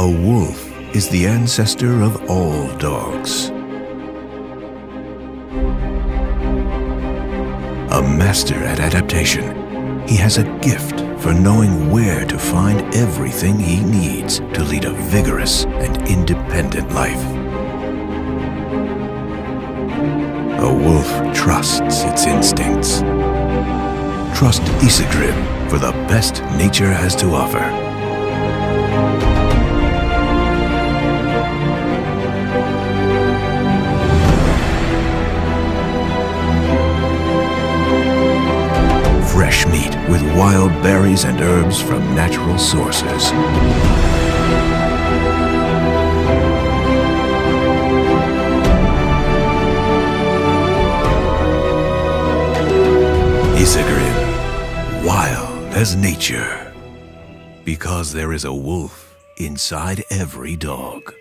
A wolf is the ancestor of all dogs. A master at adaptation, he has a gift for knowing where to find everything he needs to lead a vigorous and independent life. A wolf trusts its instincts. Trust Isegrim for the best nature has to offer. Fresh meat with wild berries and herbs from natural sources. Isegrim, wild as nature. Because there is a wolf inside every dog.